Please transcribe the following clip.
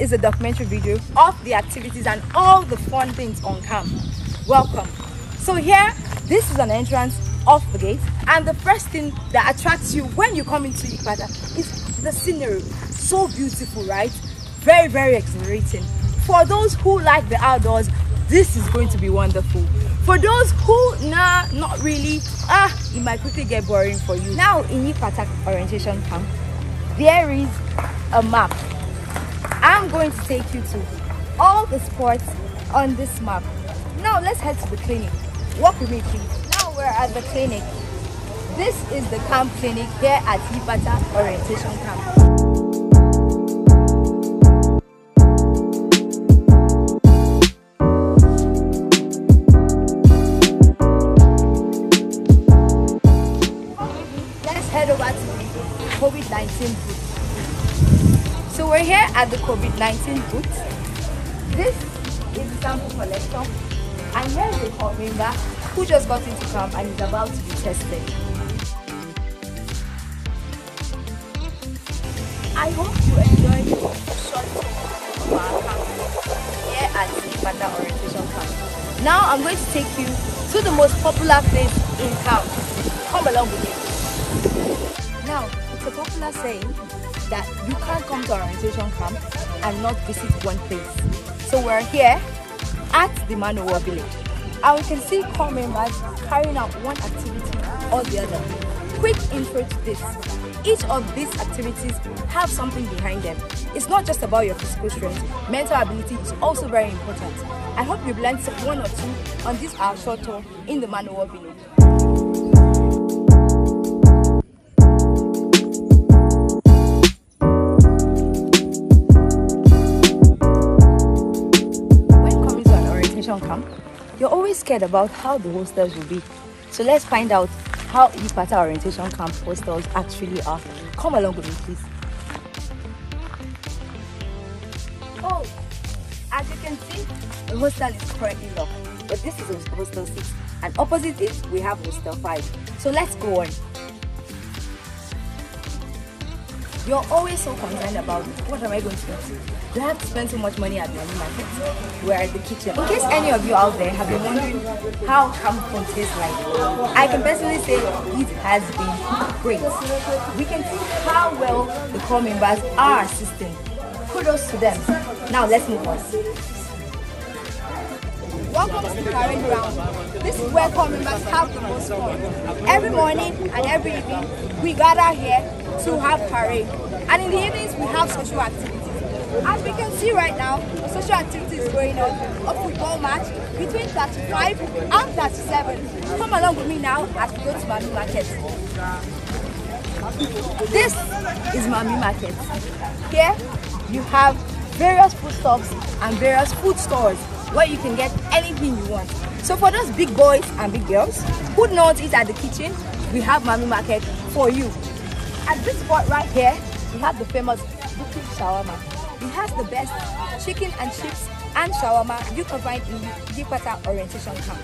is a documentary video of the activities and all the fun things on camp. Welcome. So here, this is an entrance of the gate and the first thing that attracts you when you come into Yikpata is the scenery. So beautiful, right? Very, very exhilarating. For those who like the outdoors, this is going to be wonderful. For those who, nah, not really, ah, it might quickly get boring for you. Now in Yikpata orientation camp, there is a map. I'm going to take you to all the sports on this map. Now let's head to the clinic. Walk with me please. Now we're at the clinic. This is the camp clinic here at Yikpata Orientation Camp. Let's head over to the COVID-19 booth. So we're here at the COVID-19 booth. This is the sample collector. And here is a member who just got into camp and is about to be tested. I hope you enjoyed the short of our camp here at Yikpata Orientation Camp. Now I'm going to take you to the most popular place in camp. Come along with me. Now, it's a popular saying that you can't come to orientation camp and not visit one place. So we're here at the Man O'War village. And we can see corps members carrying out one activity or the other. Quick intro to this. Each of these activities have something behind them. It's not just about your physical strength. Mental ability is also very important. I hope you've learned one or two on this our short tour in the Man O'War village. You're always scared about how the hostels will be. So let's find out how Yikpata orientation camp hostels actually are. Come along with me, please. Oh, as you can see, the hostel is currently locked, but this is hostel 6, and opposite it, we have hostel 5. So let's go on. You're always so concerned about what am I going to eat? Do I have to spend so much money at the market? We're at the kitchen. In case any of you out there have been wondering how camp food tastes like, I can personally say it has been great. We can see how well the corps members are assisting. Kudos to them. Now let's move on. Welcome to the parade ground. This is where corps members have the most fun. Every morning and every evening, we gather here to have parade. And in the evenings, we have social activities. As we can see right now, a social activity is going on, a football match between 35 and 37. Come along with me now as we go to Mami Market. This is Mami Market. Here, you have various foodstuffs and various food stores where you can get anything you want. So for those big boys and big girls who do not eat at the kitchen, we have Mami Market for you. At this spot right here, we have the famous Bukit Shawarma. It has the best chicken and chips and shawarma you can find in Yikpata Orientation Camp.